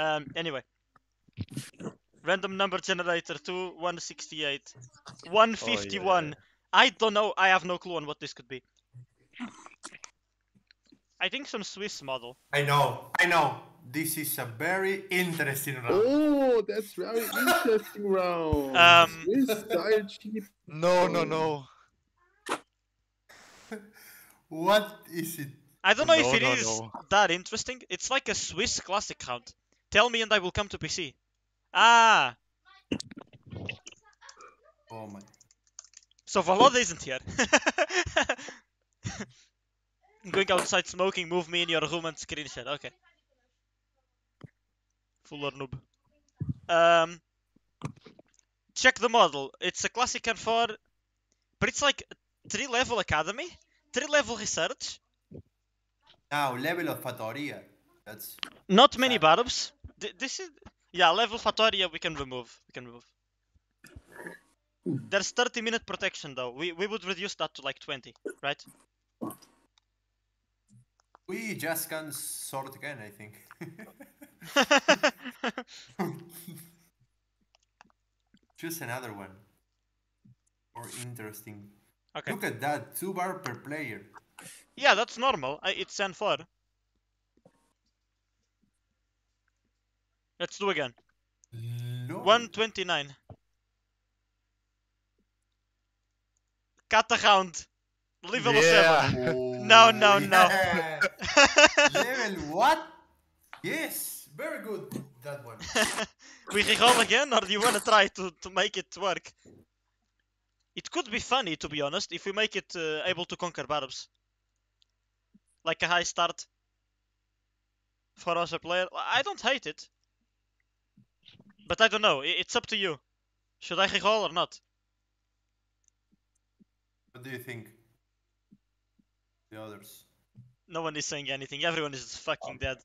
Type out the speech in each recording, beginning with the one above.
Um, anyway. Random number generator 2, 168. 151. I don't know. I have no clue on what this could be. I think some Swiss model. I know, I know. This is a very interesting round. Oh, that's very interesting round. Um, Swiss style cheap. No, no, no. What is it? I don't know No, if it no, is no. that interesting. It's like a Swiss classic count. Tell me and I will come to PC. Ah, Oh my. so Valode isn't here. Going outside smoking, move me in your room and screenshot. Okay. Fuller noob. Um, check the model. It's a classic N4, but it's like three level academy, three level research, Now, level of Fatoria. That's not many Sad. This is yeah level Fatoria we can remove. We can remove. There's 30 minute protection though. We we would reduce that to like 20, right? we just can sort again, I think. Choose another one. More interesting. okay. Look at that, two bar per player. Yeah, that's normal. I, it's N4. Let's do again. Lol. 129. Cut the round. Level of Yeah. 7. Oh, No, no, no. yeah. Level what? Yes, very good. That one. we reroll again, or do you want to try to, to make it work? It could be funny, to be honest, if we make it uh, able to conquer Barbs. Like a high start for us a player. I don't hate it. But I don't know, it's up to you. Should I reroll or not? What do you think? The others. No one is saying anything, everyone is fucking dead.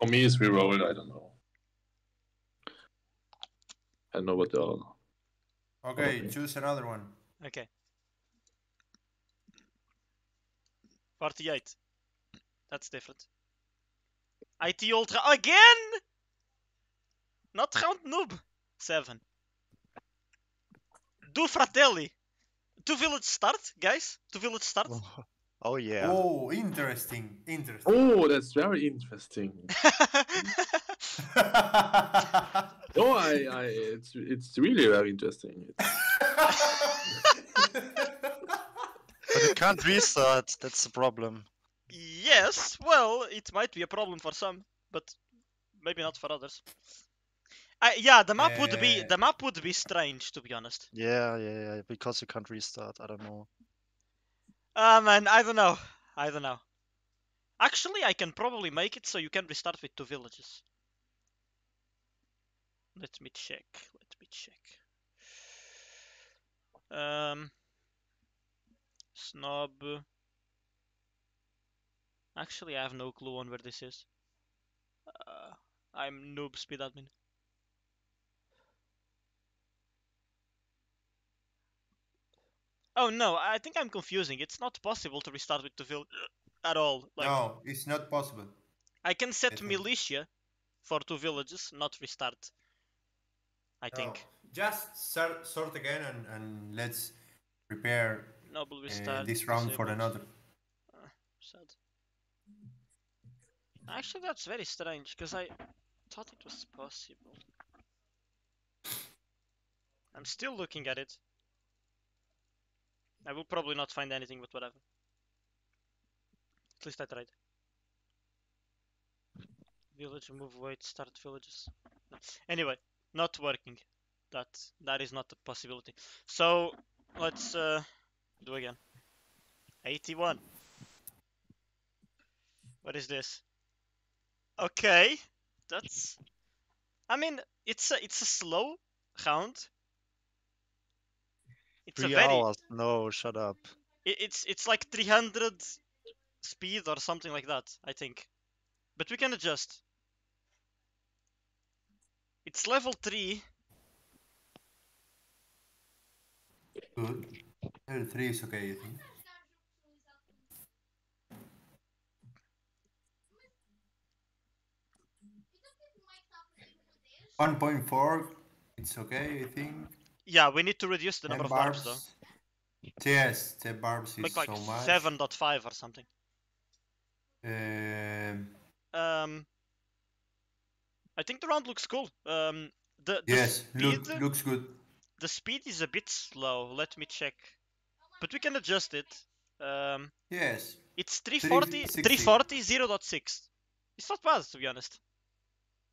For me, it's reroll. I don't know. I know what the other. Okay, Okay. choose another one. Okay. 48. That's different. IT Ultra again! Not round noob. 7. Do Fratelli. Two village start, guys. Two village start. Oh, oh yeah. Oh, interesting, interesting. Oh, that's very interesting. No, I, I, it's, it's really very interesting. But you can't restart. That's the problem. yes, well, it might be a problem for some, but maybe not for others. Uh, yeah, the map would be Uh, the map would be strange to be honest. Yeah, yeah, yeah. Because you can't restart. I don't know. Ah man, I don't know. I don't know. Actually, I can probably make it so you can restart with two villages. Let me check. Let me check. Um, snob. Actually, I have no clue on where this is. Uh, I'm noob speed admin. Oh no, I think I'm confusing. It's not possible to restart with two villages at all. Like, no, it's not possible. I can set militia for two villages, not restart. I think. Just sort, sort again and, and let's prepare Noble uh, restart. this round for another. Sad. Actually, that's very strange because I thought it was possible. I'm still looking at it. I will probably not find anything, but whatever. At least I tried. Village move wait start villages. Anyway, not working. That that is not a possibility. So let's uh, do again. 81. What is this? Okay, that's. I mean, it's a it's a slow round. It's a Three very. hours. No, shut up. i- It's it's like 300 speed or something like that, I think. But we can adjust. It's level 3. Good. Level 3 is okay, I think. 1.4. It's okay, I think. Yeah, we need to reduce the 10 number of barbs though. Yes, 10 barbs is Make like so much. 7.5 or something. Um, Um, I think the round looks cool. Um, the, the yes, speed, look, looks good. the speed is a bit slow. Let me check. But we can adjust it. Um, Yes. it's 340, 360. 340, 0.6. It's not bad to be honest.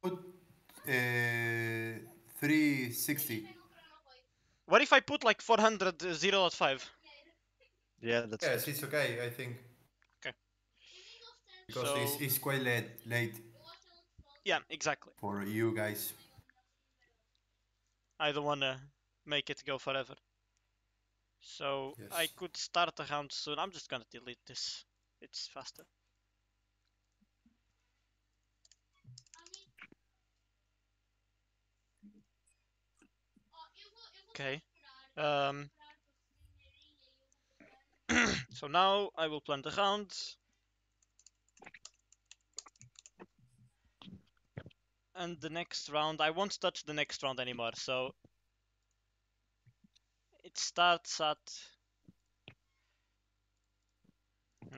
Put uh, 360. What if I put like 400, uh, 0.5? Yeah, that's Yes, it's okay, I think. Okay. Because So- it's, it's quite late, late Yeah, exactly. for you guys. I don't wanna make it go forever. So I Yes. could start a round soon. I'm just gonna delete this. It's faster. Okay. Um. so now I will plan the round. And the next round, I won't touch the next round anymore. So it starts at.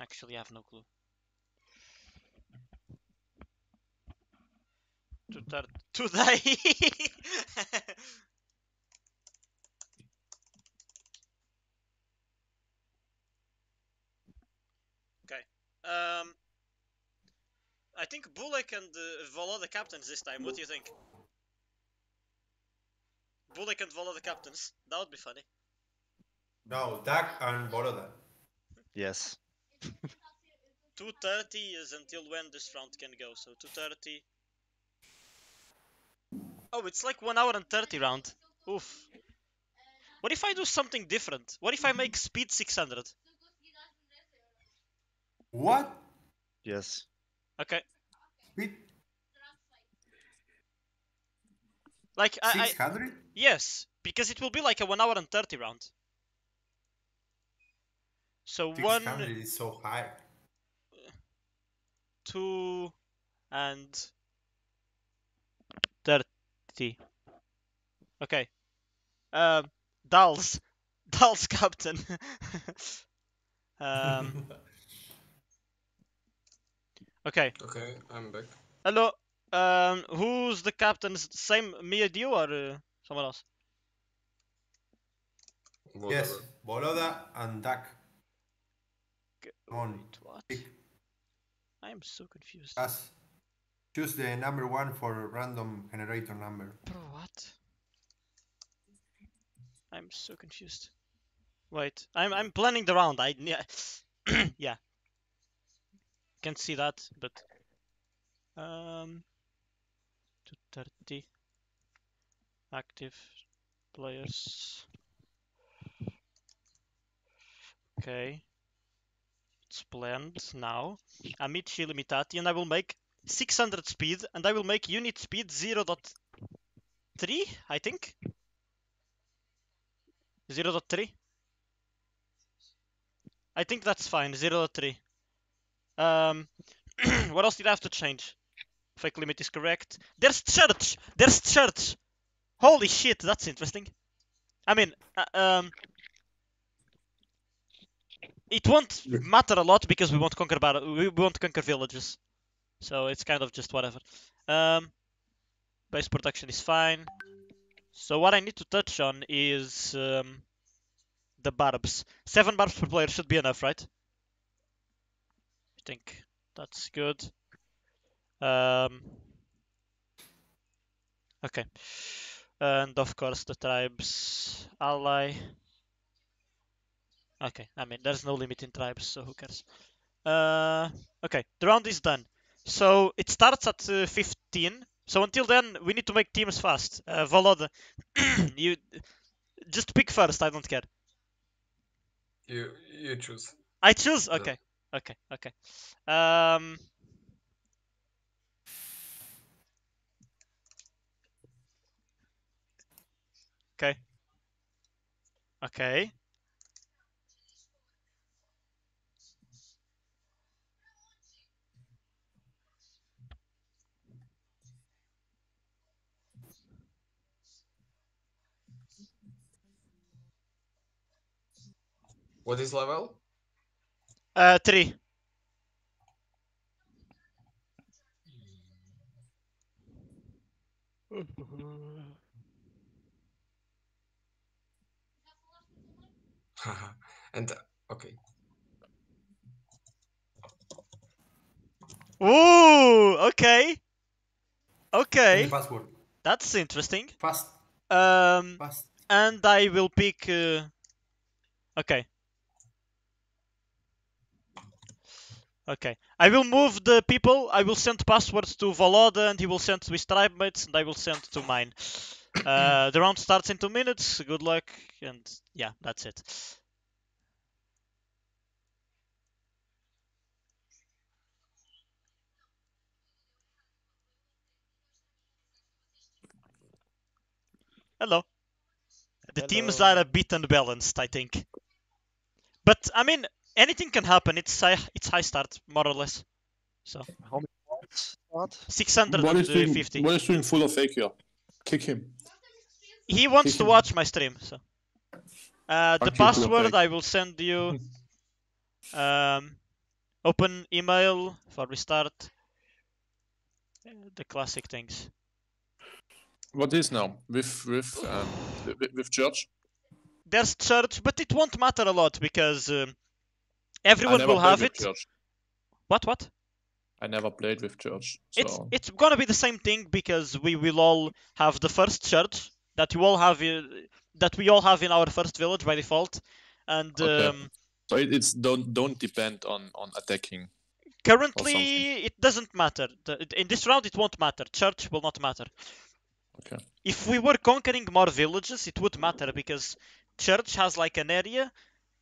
Actually, I have no clue. Today. Um. I think Bullock and uh, Volo the captains this time. What do you think? Bullock and Volo the captains. That would be funny. No, Dak and Boroda. yes. 230 is until when this round can go. So 230. Oh, it's like 1 hour and 30 round. Oof. What if I do something different? What if I make speed 600? What? Yes. Okay. With Like, I, I yes, because it will be like a 1 hour and 30 round. So 1, 600 is so high. 2, and 30. Okay. Um, Dals. Dals captain. um, okay. Okay, I'm back. Hello. Um, who's the captain? Is it the Same me and you or uh, someone else? yes, Whatever. Boroda and Dak. G- Come on, Wait, what? pick I am so confused. us. Choose the number one for random generator number. Bro, what? I'm so confused. Wait, I'm I'm planning the round. I yeah, yeah. Can't see that, but um, two thirty active players. Okay, it's planned now. Amici limitati, and I will make 600 speed, and I will make unit speed 0.3, I think. 0.3. I think that's fine. 0.3. Um, what else did I have to change? Fake limit is correct. There's church. There's church. Holy shit, that's interesting. I mean, uh, um, it won't matter a lot because we won't conquer battle. We won't conquer villages, so it's kind of just whatever. Um, base production is fine. So what I need to touch on is um, the barbs. Seven barbs per player should be enough, right? I think that's good. Um, okay. And of course the tribes ally. Okay, I mean there's no limit in tribes, so who cares? Uh, okay, the round is done. So it starts at uh, 15. So until then, we need to make teams fast. Uh, Volod, you just pick first. I don't care. You you choose. I choose. Okay, okay, okay. Um. Okay. Okay. What is level? Uh, three. and okay. Ooh, okay. Okay, password. that's interesting. Fast. Um, Fast. and I will pick. Uh... Okay. Okay. I will move the people. I will send passwords to Voloda, and he will send to his tribe mates, and I will send to mine. Uh, the round starts in two minutes. Good luck, and yeah, that's it. Hello. The teams are a bit unbalanced, I think. But I mean, anything can happen. It's high, it's high start, more or less. So How many points? What? What is doing? 650. What is doing full of fake here? Kick him. He wants Kick to him. watch my stream, so. Uh, the Fuck you, Full of password I will send you. Um, open email for restart. Uh, The classic things. What is now with with um with, with church? There's church, but it won't matter a lot because um, I everyone will have it. Church. What? What? I never played with church. So It's it's gonna be the same thing because we will all have the first church that you all have i- that we all have in our first village by default, and Okay. um, so it's don't don't depend on on attacking. currently it doesn't matter. In this round, it won't matter. Church will not matter. Okay. If we were conquering more villages, it would matter because church has like an area.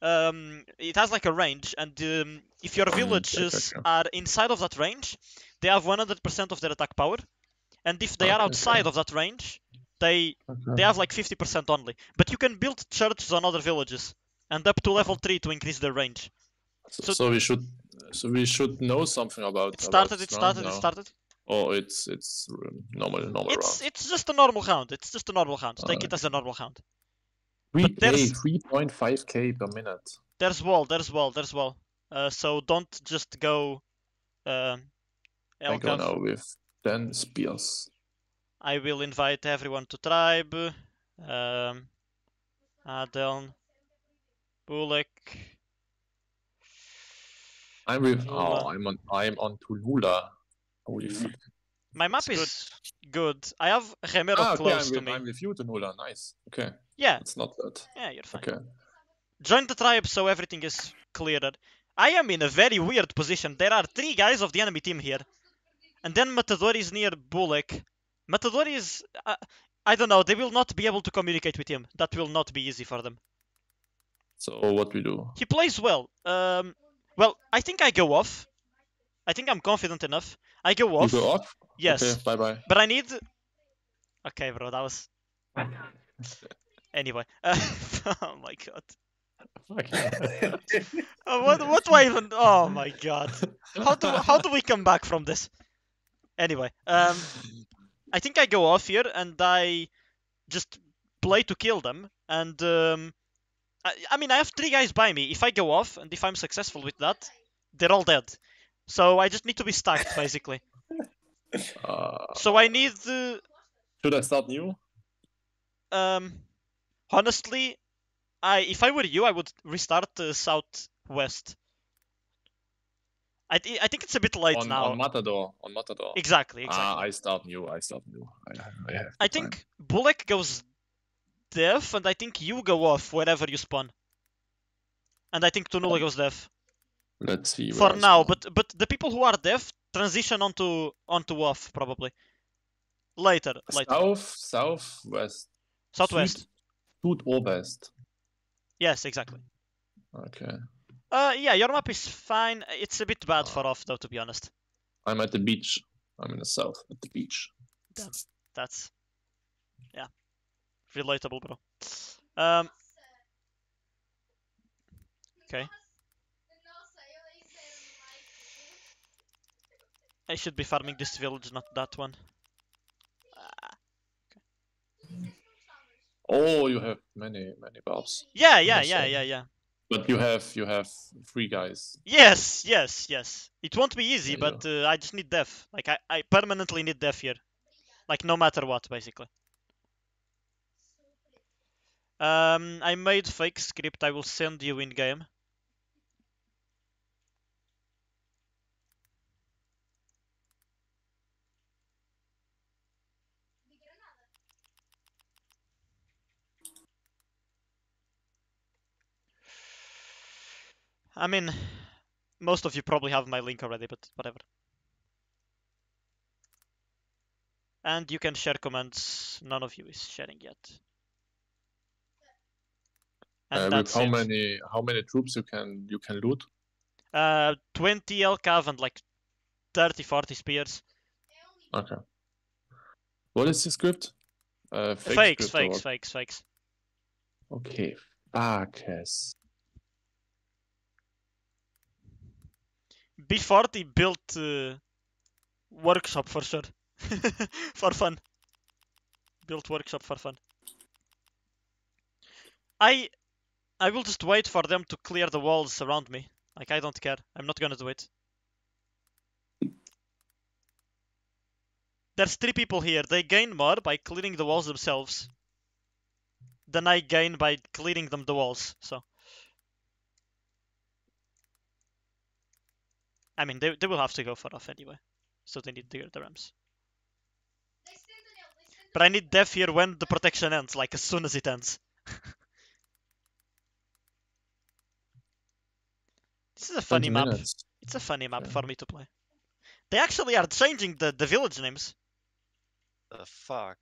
Um, it has like a range, and um, if your Mm, villages are inside of that range, they have 100% of their attack power. And if they are outside of that range, they they have like 50% only. But you can build churches on other villages and up to level 3 to increase their range. So, so- so we should so we should know something about. It started, about it started, round it started. Oh, it's it's normal normal It's round. it's just a normal hound. It's just a normal hound. Take it as a normal hound. We but pay three point five k per minute. There's wall, there's wall, there's wall. Uh, so don't just go um I go now with ten spears. I will invite everyone to tribe. Um, Adeln, Bulek. I'm with. Tulula. Oh, I'm on. I'm on Tulula. Holy fuck. My map is good. I have Remero Ah, okay, close I'm to with, me. I'm with you, Tulula. Nice. Okay, Yeah, it's not bad. yeah, you're fine. Okay. Join the tribe so everything is cleared. I am in a very weird position. There are three guys of the enemy team here. And then Matador is near Bullock. Matador is... Uh, I don't know, they will not be able to communicate with him. That will not be easy for them. So what we do? He plays well. Um, well, I think I go off. I think I'm confident enough. I go off. You go off? Yes. Okay. Bye bye. But I need... Okay, bro, that was... Anyway. Uh, oh my god. Uh, what, what do I even... Oh my god. how do how do we come back from this? Anyway, um, I think I go off here and I just play to kill them. And um, I, I mean, I have three guys by me. If I go off and if I'm successful with that, they're all dead. So I just need to be stacked basically. Uh, So I need uh, should I start new? um, honestly, I if I were you, I would restart uh, southwest. I thi- I think it's a bit late on, now. on Matador. On Matador. exactly, exactly. Ah, I start new. I start new. I, I, I the time. think Bullock goes def, and I think you go off wherever you spawn. And I think Tunula goes def Let's see. for now. But but the people who are def transition onto onto off probably later. Later. south, south, west, Southwest. Süd or west. Yes, exactly. Okay. Uh, yeah, your map is fine. It's a bit bad for off though, to be honest. I'm at the beach. I'm in the south at the beach. That's yeah, relatable, bro. Um. Okay. I should be farming this village, not that one. Oh, you have many many barbs, Yeah, yeah, yeah, yeah, yeah. but you have you have three guys. Yes, yes, yes. It won't be easy, Yeah, but uh, I just need def. Like I, I permanently need def here. Like no matter what, basically. Um, I made fake script. I will send you in game. I mean, most of you probably have my link already, but whatever. And you can share comments. None of you is sharing yet. And Uh, with how it. many how many troops you can you can loot? Uh, 20 LCAV and like 30, 40 spears. Okay. What is the script? Uh, fake fakes, script or fakes, fakes, fakes. Okay. Fakes. B40 built uh, workshop for sure. for fun. Built workshop for fun. I I will just wait for them to clear the walls around me. Like I don't care. I'm not gonna do it. There's three people here. They gain more by clearing the walls themselves than I gain by clearing them the walls. So I mean they they will have to go for off anyway. So they need the, the ramps. But I need def here when the protection ends, like as soon as it ends. this is a funny map. minutes. It's a funny map Okay. for me to play. They actually are changing the, the village names. The fuck?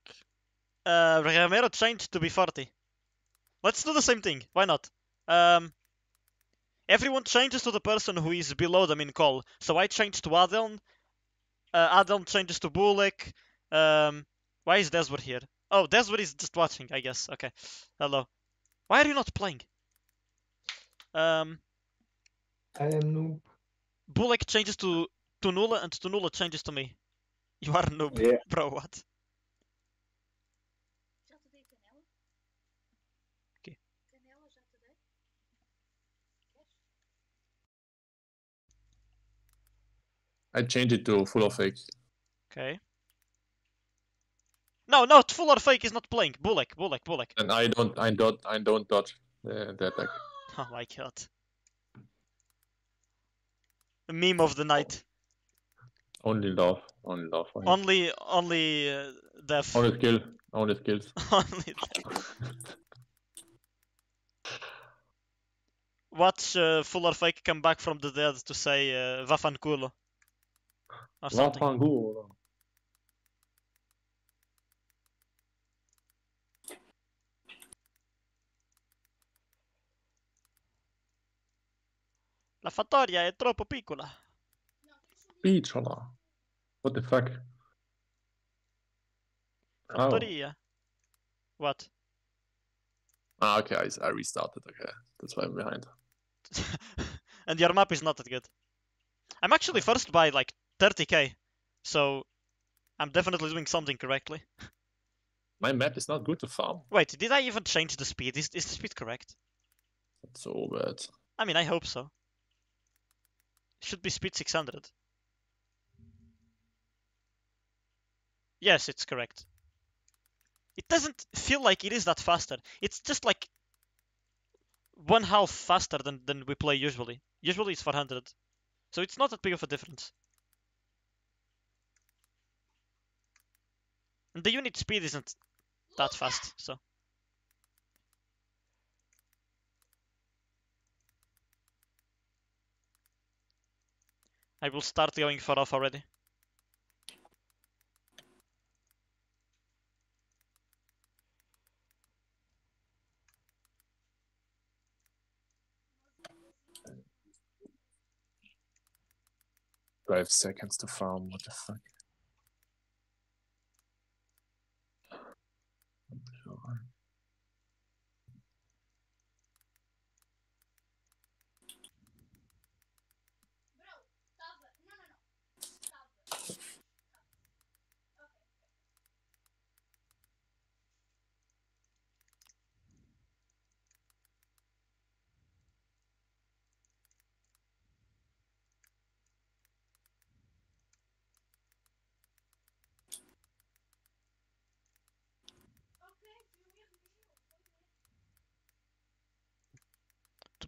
Uh, Ramiro changed to be 40. Let's do the same thing. Why not? Um, everyone changes to the person who is below them in call. So I changed to Adeln. Uh, Adeln changes to Bulek. Um, why is Deswar here? Oh, Deswar is just watching, I guess. Okay. Hello. Why are you not playing? Um, I am noob. Bulek changes to to Tunula and to Tunula changes to me. You are noob. Yeah. Bro, what? I change it to full of fake. Okay. No, no, full or fake is not playing. Bulek, Bulek, Bulek. And I don't I don't I don't dodge the, the attack. Oh my god. Meme of the night. Only love. Only love. Only, only uh, death. Only skill. Only skills. only death. Watch uh, full or fake come back from the dead to say uh, Vafanculo. Or something. Vafangulo. La fattoria è troppo piccola. Picciola. What the fuck? Oh. What? Ah, okay, I, I restarted. Okay, that's why I'm behind. and your map is not that good. I'm actually first by like 30k, so I'm definitely doing something correctly. My map is not good to farm. Wait, did I even change the speed? Is, is the speed correct? That's so bad. I mean, I hope so. Should be speed 600. Yes, it's correct. It doesn't feel like it is that faster. It's just like one half faster than, than we play usually. Usually it's 400. So it's not that big of a difference. And the unit speed isn't that fast, so. I will start going for off already. Five seconds to farm. What the fuck?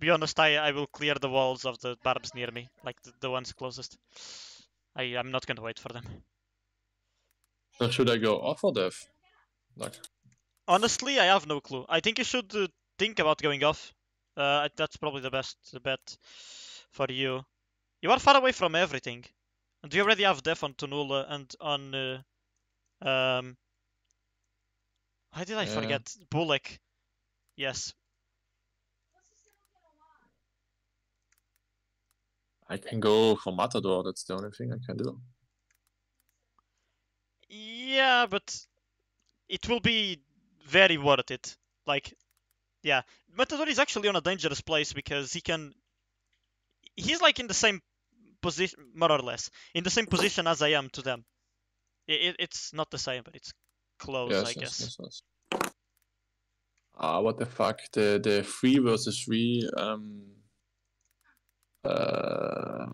Be honest, I, I will clear the walls of the barbs near me, like the, the ones closest. I I'm not gonna wait for them. So should I go off or def? Like, Honestly, I have no clue. I think you should uh, think about going off. Uh, that's probably the best bet for you. You are far away from everything, and you already have def on Tunula and on. Uh, um. Why did I Yeah. forget Bullock? Yes. I can go for Matador. That's the only thing I can do. Yeah, but it will be very worth it. Like, yeah, Matador is actually on a dangerous place because he can. He's like in the same position, more or less, in the same position as I am to them. It, it's not the same, but it's close, yes, I yes, guess. yes. Ah, what the fuck? The the three versus three um uh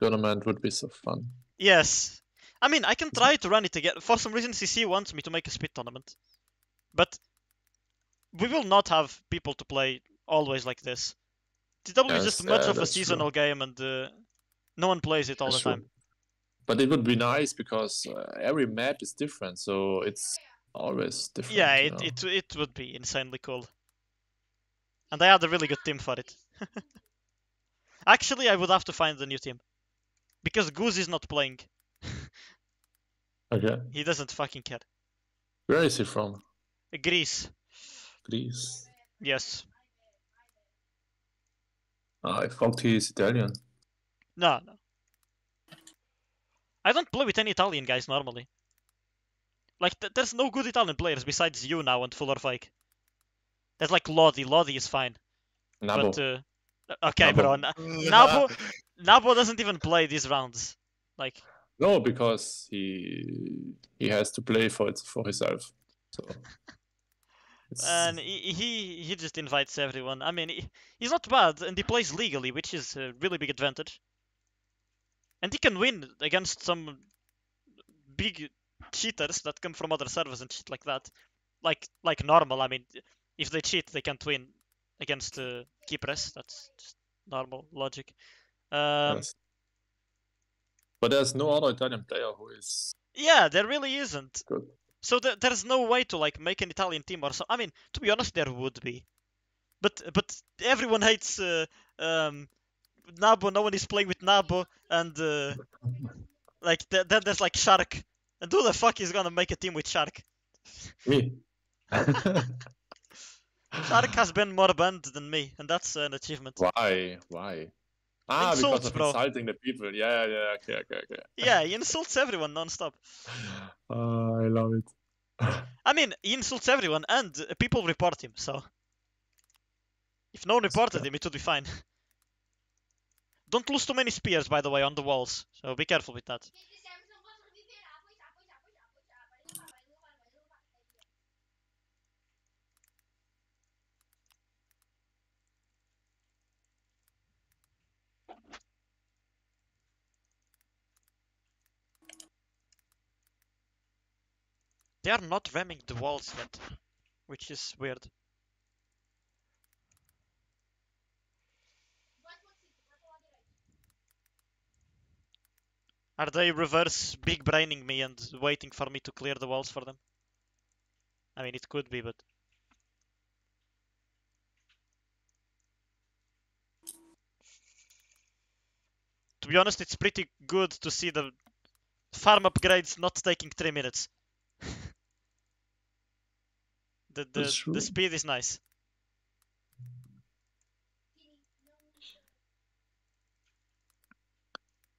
tournament would be so fun. Yes. I mean, I can try to run it again. For some reason, CC wants me to make a speed tournament. But we will not have people to play always like this. TW is just much uh, of a that's true. seasonal game and uh, no one plays it all That's the true. time. But it would be nice because uh, every map is different, so it's always different. Yeah, you it, know? it, it would be insanely cool. And I had a really good team for it. Actually, I would have to find the new team. Because Goose is not playing. Okay. He doesn't fucking care. Where is he from? Greece. Greece. Yes. Ah, I thought he is Italian. No, no. I don't play with any Italian guys normally. Like, th- there's no good Italian players besides you now and Fuller Fike. There's like Lodi. Lodi is fine. Nabo. But, uh, okay, Nabo. bro. Mm, N- Nabo, Nabo doesn't even play these rounds. Like, No, because he he has to play for it for himself. So and he, he he just invites everyone. I mean, he, he's not bad, and he plays legally, which is a really big advantage. And he can win against some big cheaters that come from other servers and shit like that. Like like normal. I mean, if they cheat, they can't win against uh, Keypress. That's just normal logic. Um, yes. But there's no other Italian player who is Yeah, there really isn't. good. So th- there's no way to like make an Italian team or so. I mean, to be honest, there would be, but but everyone hates uh, um, Nabo. No one is playing with Nabo, and uh, like th- then there's like Shark. And who the fuck is gonna make a team with Shark? Me. Shark has been more banned than me, and that's an achievement. Why? Why? Ah, Insults, because of bro. insulting the people. Yeah, yeah, okay, okay, okay. Yeah, he insults everyone non-stop. Oh, I love it. I mean, he insults everyone, and people report him. So if no one reported him, it would be fine. Don't lose too many spears, by the way, on the walls. So be careful with that. They are not ramming the walls yet, which is weird. Are they reverse big braining me and waiting for me to clear the walls for them? I mean, it could be, but to be honest, it's pretty good to see the farm upgrades not taking three minutes. The the, the speed is nice.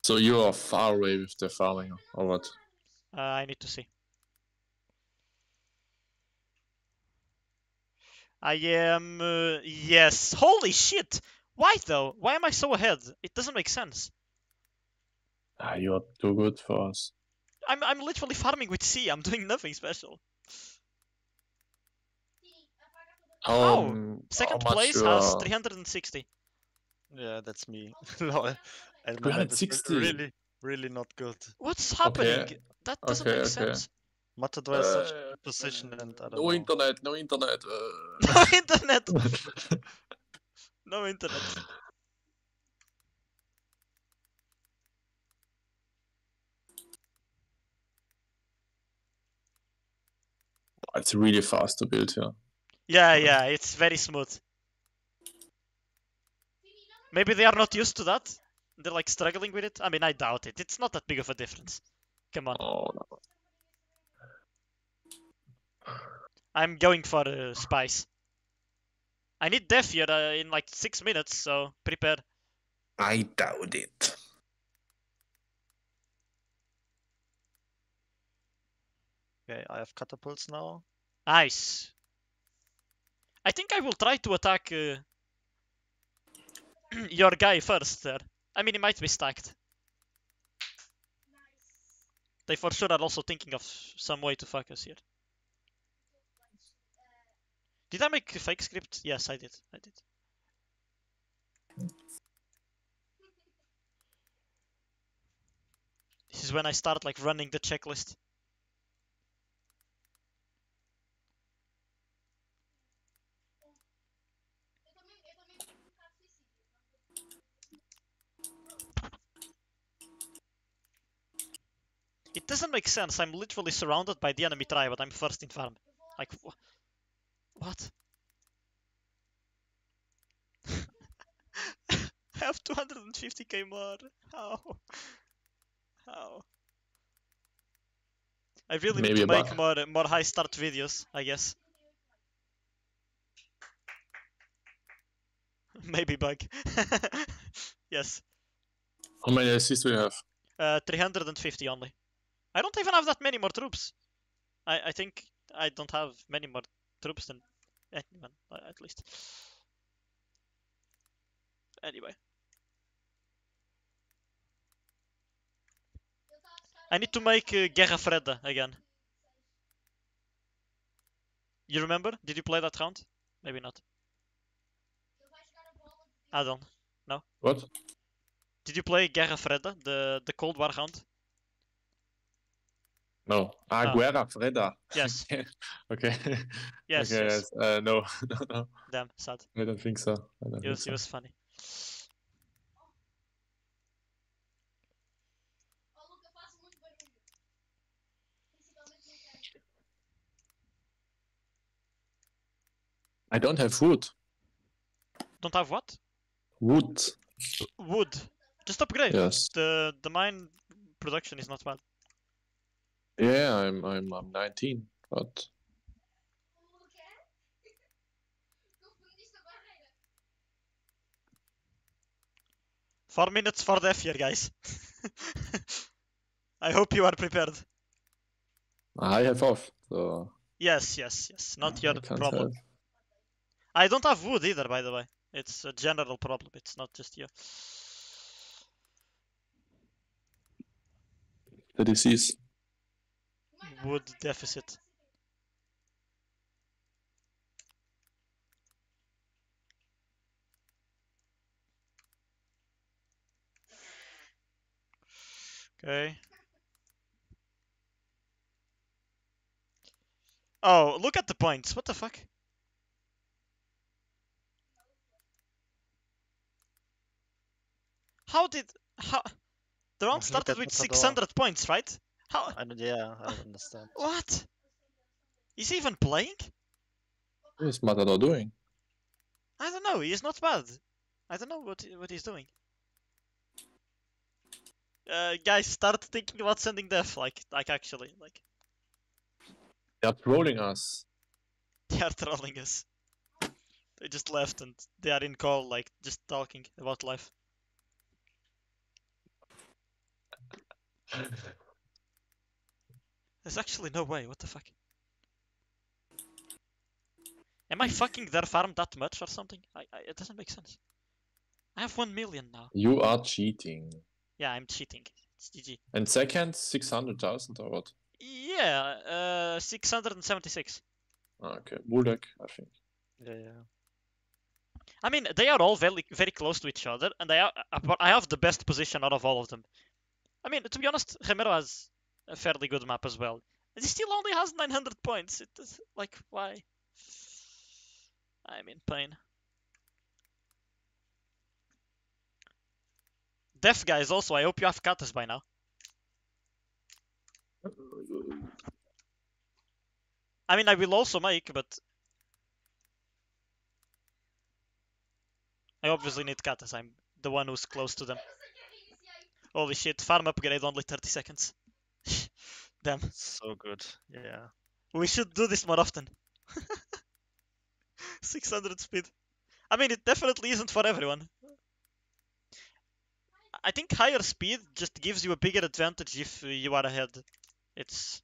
So you are far away with the farming, or what? Uh, I need to see. I am. Uh, yes. Holy shit! Why though? Why am I so ahead? It doesn't make sense. Ah, you are too good for us. I'm I'm literally farming with C. I'm doing nothing special. Oh, Um, Second how much place has 360. Yeah, that's me. Lol. And my 360. really, really not good. What's happening? That doesn't Okay, make okay. sense. Matador has such Uh, a position and I don't no know. internet, no internet. uh. No internet. No internet. It's really fast to build here. Yeah, yeah, it's very smooth. Maybe they are not used to that. They're like struggling with it. I mean, I doubt it. It's not that big of a difference. Come on. Oh no. I'm going for uh, spice. I need death here uh, in like six minutes, so prepare. I doubt it. Okay, I have catapults now. Nice. I think I will try to attack uh, your guy first there. I mean, he might be stacked. They for sure are also thinking of some way to fuck us here. Did I make a fake script? Yes, I did. I did. This is when I start like running the checklist. It doesn't make sense. I'm literally surrounded by the enemy tribe, but I'm first in farm. Like, wh- what? I have 250k more. How? How? I really need to make more more high start videos, I guess. Maybe bug. yes. How many assists do you have? Uh, 350 only. I don't even have that many more troops. I, I think I don't have many more troops than anyone, uh, at least. Anyway. I need to make uh, Guerra Freda again. You remember? Did you play that round? Maybe not. I don't. No. What? Did you play Guerra Freda, the, the Cold War round? No. Aguera Ah. Guerra Freda. Yes. okay. Yes, okay, yes. Uh, no, no, no. Damn, sad. I don't think so. Don't It was, so. it was funny. I don't have wood. Don't have what? Wood. Wood. Just upgrade. Yes. The the mine production is not bad. Yeah, I'm I'm I'm 19, but Four minutes for death here, guys. I hope you are prepared. I have off. So Yes, yes, yes. Not your problem. have. I don't have wood either, by the way. It's a general problem. It's not just you. the disease. Wood deficit. Okay. Oh, look at the points. What the fuck? How did how the round started with 600 points, right? How I don't, yeah, I don't understand. what? Is he even playing? What is Matador doing? I don't know. He's not bad. I don't know what what he's doing. Uh, guys, start thinking about sending death. Like, like actually, like They're trolling us. they are trolling us. They just left and they are in call, like just talking about life. There's actually no way. What the fuck? Am I fucking their farm that much or something? I, I, it doesn't make sense. I have one million now. You are cheating. Yeah, I'm cheating. It's GG. And second, 600,000 or what? Yeah, uh, 676. Ah, Okay, Mulek, I think. Yeah, yeah. I mean, they are all very, very close to each other, and I, ha- uh, but I have the best position out of all of them. I mean, to be honest, Remero has a fairly good map as well. And he still only has 900 points. It is like, why? I'm in pain. Def guys also, I hope you have katas by now. I mean, I will also make, but I obviously need katas. I'm the one who's close to them. Holy shit, farm upgrade only 30 seconds. Damn. So good. Yeah. We should do this more often. 600 speed. I mean, it definitely isn't for everyone. I think higher speed just gives you a bigger advantage if you are ahead. It's.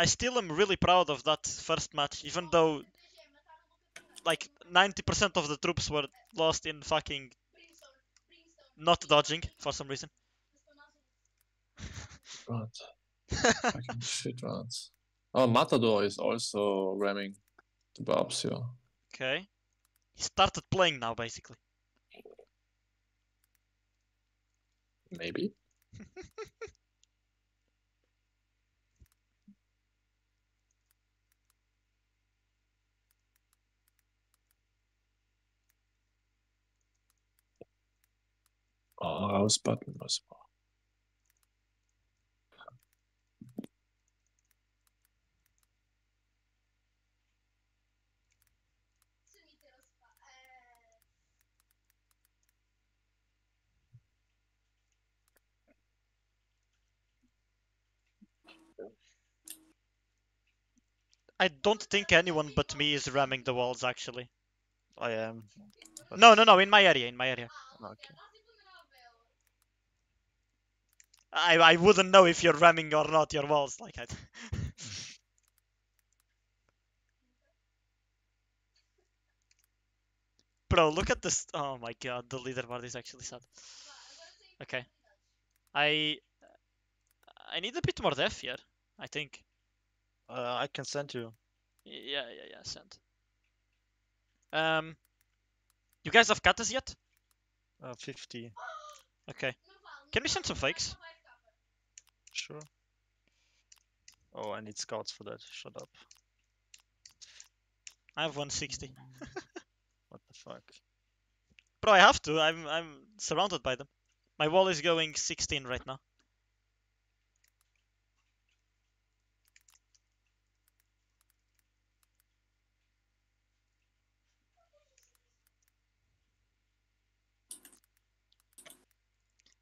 I still am really proud of that first match, even though like 90% of the troops were lost in fucking not dodging for some reason. Right. Fucking shit rats. Oh, Matador is also ramming the barbs here. okay. He started playing now, basically. Maybe. Oh, Raus button was more. I don't think anyone but me is ramming the walls, actually. I am. but- No, no, no, in my area, in my area. Okay. I, I wouldn't know if you're ramming or not your walls, like I... Bro, look at this. Oh my god, the leaderboard is actually sad. Okay. I... I need a bit more depth here, I think. Uh, I can send you. Yeah, yeah, yeah, send. Um... You guys have katas yet? Uh, 50. Okay. Can we send some fakes? Sure. Oh, I need scouts for that. Shut up. I have 160. What the fuck? Bro, I have to. I'm I'm surrounded by them. My wall is going 16 right now.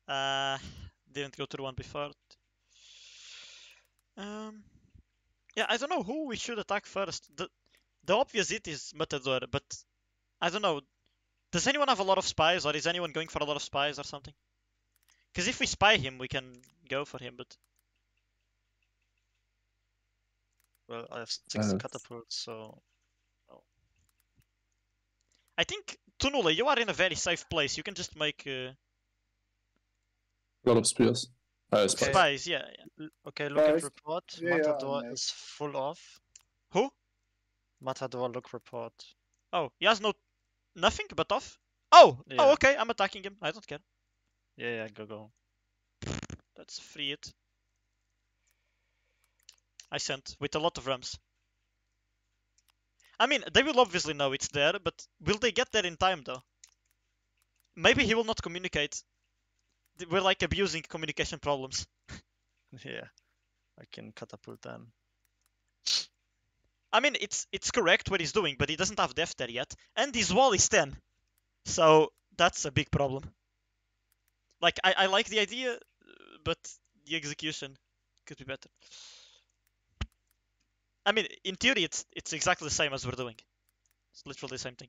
Uh, didn't go to the one before. Um, yeah, I don't know who we should attack first. The the obvious it is is Matador, but I don't know. Does anyone have a lot of spies, or is anyone going for a lot of spies or something? Because if we spy him, we can go for him, but Well, I have six Uh, catapults, so I think Tunula, you are in a very safe place. You can just make uh, A lot of spears. Uh, Okay. spies. spies. Yeah, yeah. Okay. Look at Guys, report. yeah, Matador nice. is full off. Who? Matador look report. Oh, he has no nothing but off. Oh, Yeah. oh, okay. I'm attacking him. I don't care. Yeah, yeah, go go. That's free it. I sent with a lot of rams. I mean, they will obviously know it's there, but will they get there in time though? Maybe he will not communicate. We're like abusing communication problems. Yeah, I can catapult them. I mean, it's it's correct what he's doing, but he doesn't have depth there yet, and his wall is 10. So that's a big problem. Like, I, I like the idea, but the execution could be better. I mean, in theory, it's it's exactly the same as we're doing. It's literally the same thing.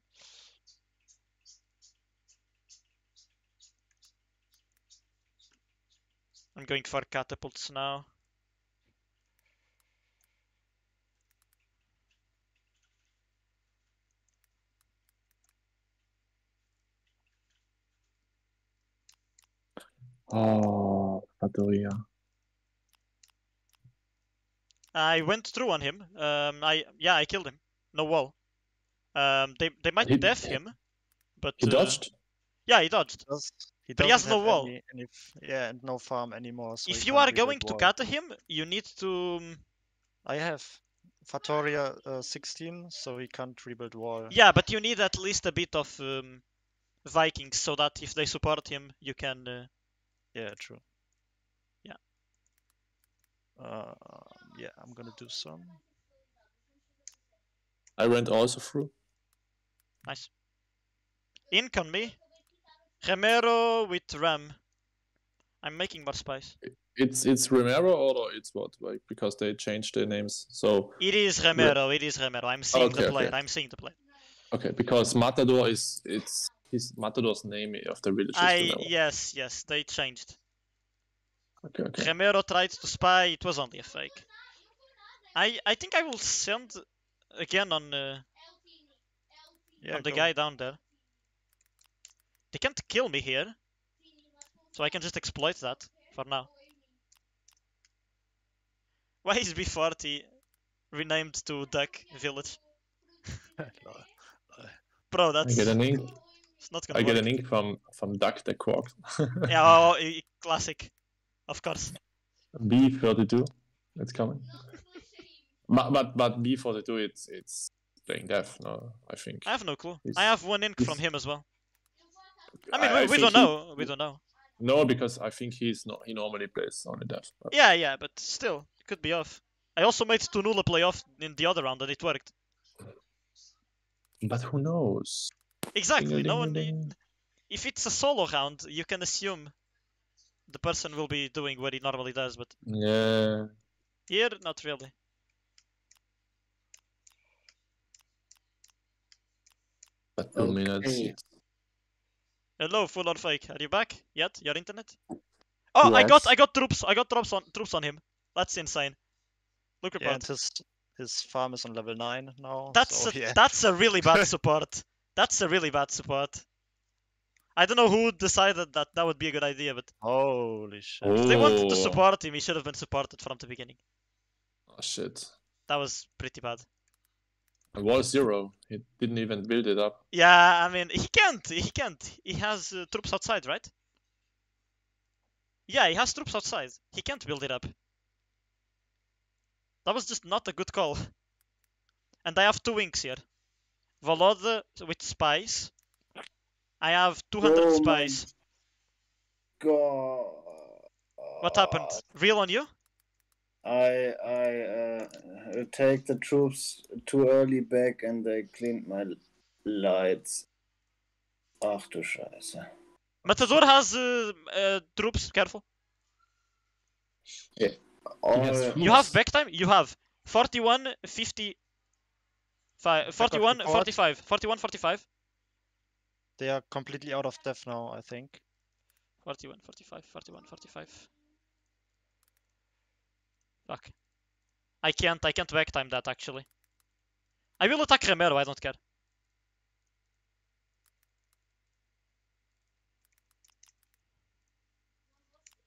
I'm going for catapults now. Oh, Fattoria. I went through on him. Um, I yeah, I killed him. No wall. Um, they they might He- def him, but He uh, dodged. Yeah, he dodged. Does, he But he has no wall. Any, any yeah, and no farm anymore. So if you are going to cut him, you need to. um, I have Fatoria uh, 16, so he can't rebuild wall. Yeah, but you need at least a bit of um, Vikings so that if they support him, you can. Uh, Yeah, true. Yeah. Uh, yeah, I'm gonna do some. I went also through. nice. In can be. Remero with Ram. I'm making more spice. It's it's Romero or it's what? Like because they changed their names. So It is Remero. It is Remero. I'm seeing Okay, the player. okay. I'm seeing the player. okay, because Matador is it's his Matador's name of the village. I yes yes they changed. Okay, okay. Remero tried to spy. It was only a fake. I I think I will send again on uh, Yeah, on the go. guy down there. They can't kill me here, so I can just exploit that for now. Why is B40 renamed to Duck Village? Bro, I get an ink. it's not gonna I work. get an ink from from Duck the Quark. Yeah, oh, classic, of course. B thirty two. It's coming. But but but B forty two. It's it's playing def. No, I think. I have no clue. I have one ink from him as well. I mean, we, we don't he- know. We don't know. No, because I think he's not. He normally plays only def. But Yeah, yeah, but still, it could be off. I also made Tunula play off in the other round and it worked. but who knows? Exactly. No one. Ding-a-ding-a-ding. If it's a solo round, you can assume the person will be doing what he normally does, but Yeah. here, not really. But two minutes. Okay. Hello, full on fake? Are you back yet? Your internet? Oh, I got, I got troops. I got troops on, troops on him. That's insane. Look Yeah, report. and his his farm is on level nine now. That's so, a, yeah. that's a really bad support. That's a really bad support. I don't know who decided that that would be a good idea, but Holy shit. if they wanted to Oh. support him, he should have been supported from the beginning. Oh shit. That was pretty bad. And wall zero. He didn't even build it up. Yeah, I mean, he can't. He can't. He has uh, troops outside, right? Yeah, he has troops outside. He can't build it up. That was just not a good call. And I have two wings here. Volode with spies. I have 200 Oh my spies. God. What happened? Real on you? I I uh, take the troops too early back and they cleaned my lights. Ach du Scheiße. Matador has uh, uh, troops. Careful. All, has You have back time? You have 41, 50, fi- 41, 45. 41, 45. They are completely out of depth now, I think. 41, 45, 41, 45. Fuck. I can't, I can't back time that actually. I will attack Remero, I don't care.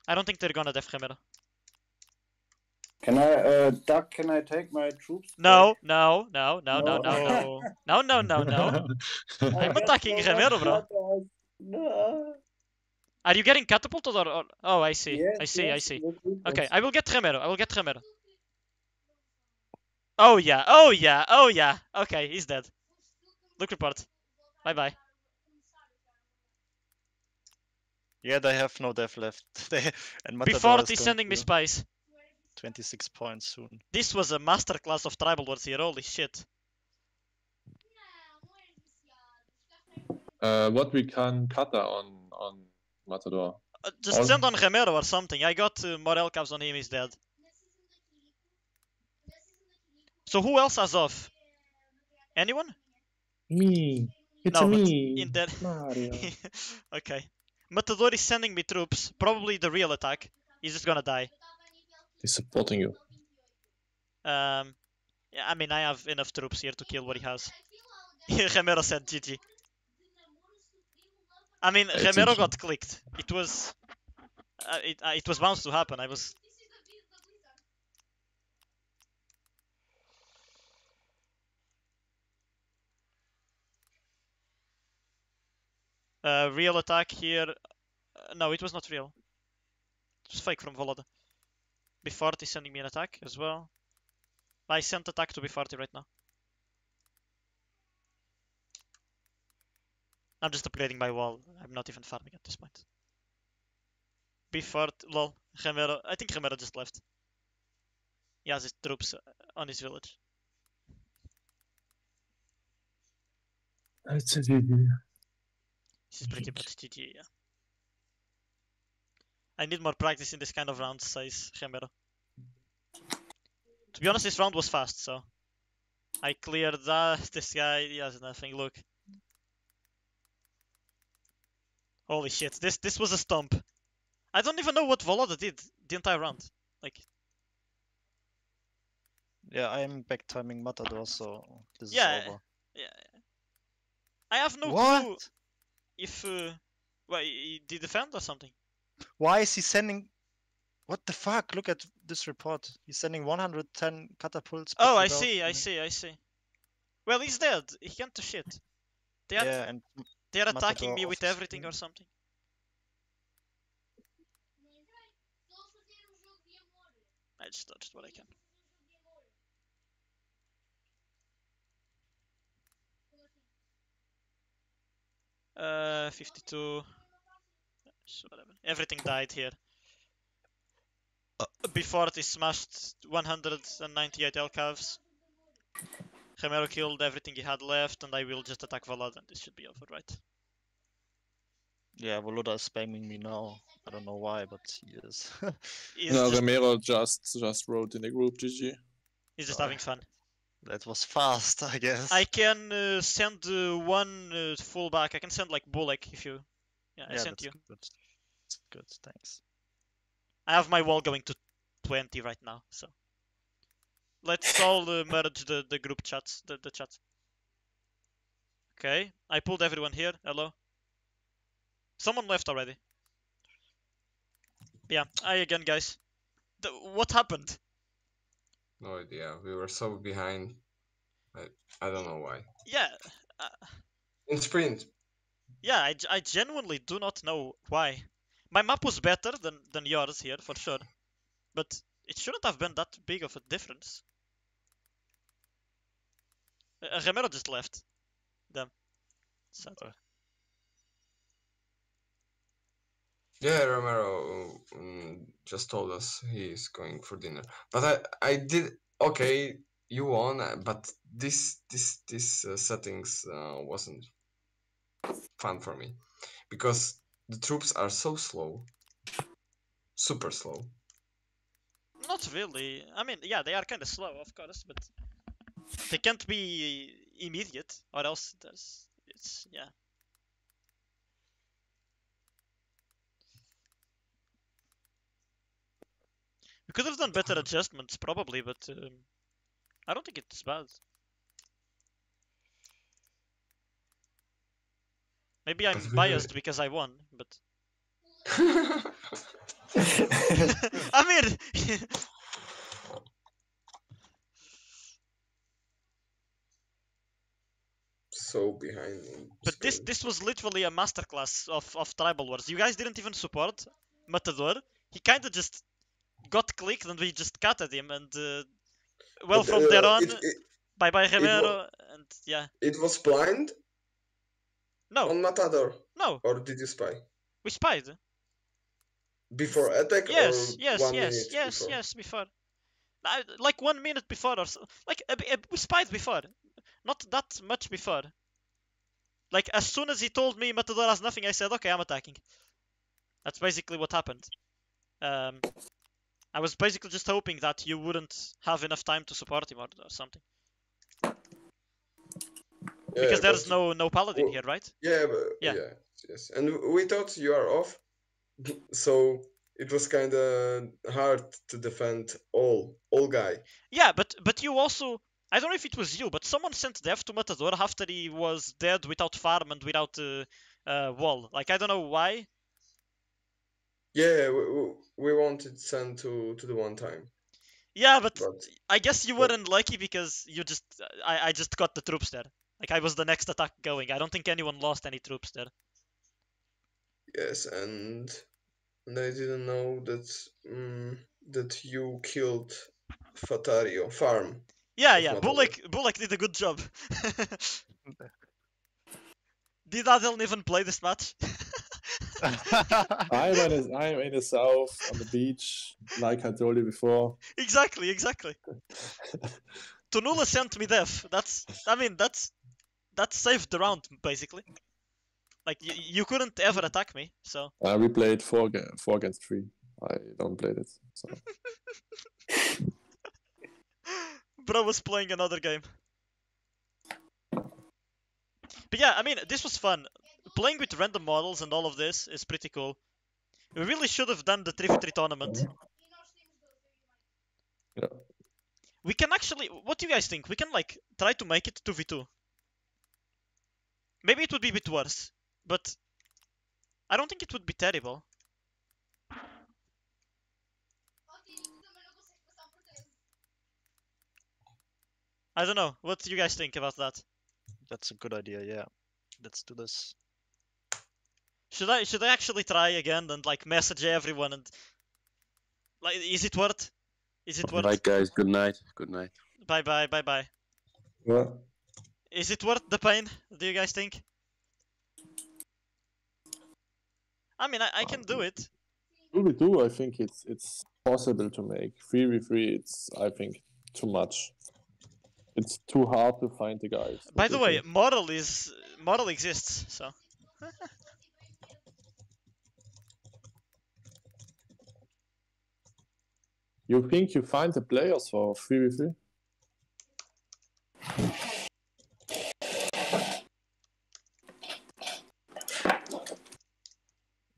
I don't think they're gonna def Remero. Can I uh, duck? Can I take my troops? No, no, no, no, no, no, no. No. No, no, no, no. back? I I'm attacking so much Remero, bro. No. Are you getting catapulted or, or... Oh, I see. Yes, I see, I see. look, look, Okay, look. I will get Remero. I will get Remero. Oh yeah, oh yeah, oh yeah. Okay, he's dead. Look report. Bye bye. Yeah, they have no def left. they and Matador Before is he's sending me to spies. 26 points soon. This was a masterclass of tribal wars here. Holy shit. Uh, what we can cut on on Matador. Uh, just All- send on Remero or something. I got uh, Morel caps on him. He's dead. So who else has off? Anyone? Me. It's No, me. In that. Mario. okay. Matador is sending me troops. Probably the real attack. He's just gonna die. He's supporting you. Um, yeah, I mean, I have enough troops here to kill what he has. Remero said GG. I mean, it's Romero got clicked. It was, uh, it uh, it was bound to happen. I was. Uh, real attack here. Uh, no, it was not real. It was fake from Volod. B40 sending me an attack as well. I sent attack to B40 right now. I'm just upgrading my wall. I'm not even farming at this point. B40, lol. Gemero, I think Gemero just left. He has his troops uh, on his village. It's a GG. This is pretty much GG, yeah. I need more practice in this kind of round, says Gemero. To be honest, this round was fast, so I cleared that. This guy, he has nothing. Look. Holy shit! This this was a stomp. I don't even know what Voloda did the entire round. Like, Yeah, I am back timing Matador, so this Yeah, is over. yeah. I have no clue what? if uh, well, he he defend or something. Why is he sending? What the fuck? Look at this report. He's sending 110 catapults. Oh, I see, I see, I see. Well, he's dead. He can't do shit. They Yeah, and they are attacking Matador me with everything or something. I just dodged what I can. Uh, 52. Whatever. Everything died here. Before it smashed 198 LCavs. Chimero killed everything he had left, and I will just attack Valad, and this should be over, right? yeah, Voloda is spamming me now. I don't know why, but he is. No, just, Ramiro just just wrote in the group GG. he's just Oh. having fun. that was fast, I guess. I can uh, send uh, one uh, fullback. I can send like Bullock if you. Yeah, I yeah, sent you. good. That's good, thanks. I have my wall going to 20 right now, so. Let's all uh, merge the, the group chats, the, the chat. Okay, I pulled everyone here. Hello. Someone left already. Yeah, I again, guys. The, what happened? No idea. We were so behind. I I don't know why. Yeah, uh, In sprint. yeah, I, I genuinely do not know why. My map was better than, than yours here, for sure. But it shouldn't have been that big of a difference. Uh, Romero just left. Damn. Sad. Yeah, Romero um, just told us he's going for dinner. But I I did okay. You won, uh, but this this this uh, settings uh, wasn't fun for me because the troops are so slow, super slow. Not really. I mean, yeah, they are kind of slow, of course, but they can't be immediate, or else there's it's yeah. We could have done better adjustments, probably, but um, I don't think it's bad. Maybe I'm biased because I won, but I mean, so behind. in But this this was literally a masterclass of, of tribal wars. You guys didn't even support Matador. He kind of just got clicked and we just cut at him. And uh, well, But, from uh, there on, it, it, bye bye Romero. And yeah, it was blind no, on Matador, no, or did you spy we spied. before attack? Yes, yes, yes, yes, before? yes. Before, like one minute before or so. Like a a- we spied before, not that much before. Like as soon as he told me Matador has nothing, I said, okay, I'm attacking. That's basically what happened. Um, I was basically just hoping that you wouldn't have enough time to support him or, or something. Yeah, Because there's no no paladin well- here, right? Yeah, but, Yeah. yeah, yes. And we thought you are off, so it was kind of hard to defend all all guy. Yeah, but but you also I don't know if it was you, but someone sent def to Matador after he was dead without farm and without uh, uh, wall. Like I don't know why. Yeah, we, we- wanted send to to the one time, Yeah, but but I guess you but- weren't lucky because you just I, I just got the troops there. Like I was the next attack going. I don't think anyone lost any troops there. Yes, and and I didn't know that mm, that you killed Fatario farm. Yeah, yeah. not Bullock, Bullock did a good job. did Adel even play this match? I'm in, the, I'm in the south on the beach, like I told you before. exactly, exactly. Tonula sent me def. That's, I mean, that's that saved the round basically. Like y- you couldn't ever attack me, so Uh, we played four, four against three. I don't play it. So. bro was playing another game. But yeah, I mean, this was fun. Playing with random models and all of this is pretty cool. We really should have done the 3v3 tournament. Yeah. We can actually. What do you guys think? We can like try to make it 2v2. Maybe it would be a bit worse, but I don't think it would be terrible. I don't know. What do you guys think about that? That's a good idea. Yeah, let's do this. Should I should I actually try again and like message everyone and like is it worth? Is it worth? Alright, guys. Good night. Good night. Bye bye bye bye. Yeah. Is it worth the pain? Do you guys think? I mean, I, I can do it. Two do. I think it's it's possible to make. Three v three, it's I think too much. It's too hard to find the guys. By the way, think? model is model exists, so you think you find the players for three v three?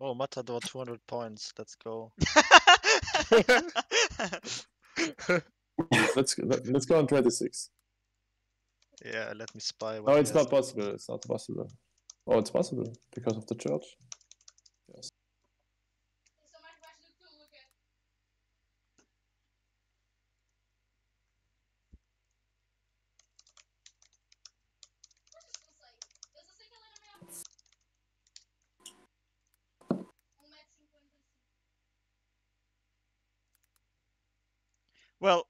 Oh, Matador, 200 points. Let's go. Let's let, let's go on twenty six. Yeah, let me spy. what No, it's not possible. It's not possible. Oh, it's possible because of the church. Yes. well,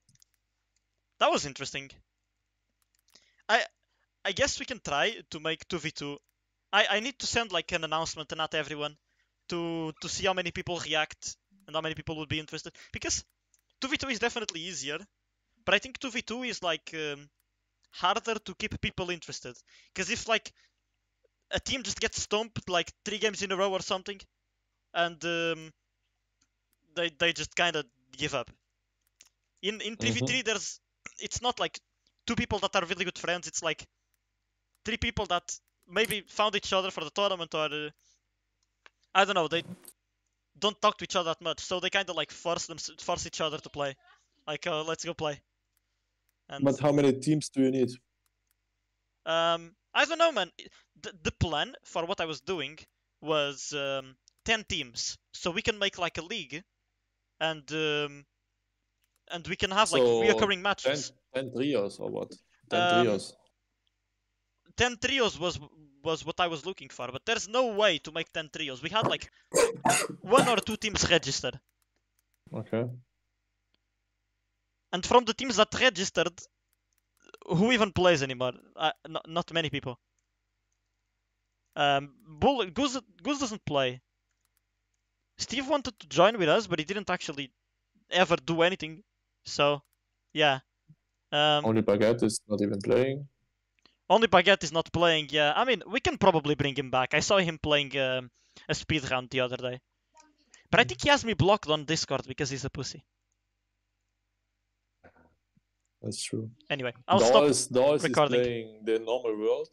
that was interesting. I I guess we can try to make 2v2. I I need to send like an announcement to not everyone to to see how many people react and how many people would be interested because 2v2 is definitely easier, but I think 2v2 is like um, harder to keep people interested because if like a team just gets stomped like three games in a row or something, and um, they they just kind of give up. In in 3v3 there's it's not like two people that are really good friends. It's like three people that maybe found each other for the tournament or uh, I don't know. They don't talk to each other that much, so they kind of like force them force each other to play. Like uh, let's go play. And But how many teams do you need? um, I don't know, man. The, the plan for what I was doing was um, ten teams, so we can make like a league, and um, and we can have like So, reoccurring matches. ten trios or what? Ten Um, trios. ten trios was was what I was looking for, but there's no way to make ten trios. We had like one or two teams registered, Okay. and from the teams that registered, who even plays anymore? Uh, not, not many people. Um, Bull Goose Goose doesn't play. Steve wanted to join with us, but he didn't actually ever do anything. So, yeah. Um, Only Baguette is not even playing. Only Baguette is not playing. Yeah, I mean, we can probably bring him back. I saw him playing um, a speed round the other day. But I think he has me blocked on Discord because he's a pussy. That's true. Anyway, I'll stop. Dolls, Dolls is recording. playing the normal world.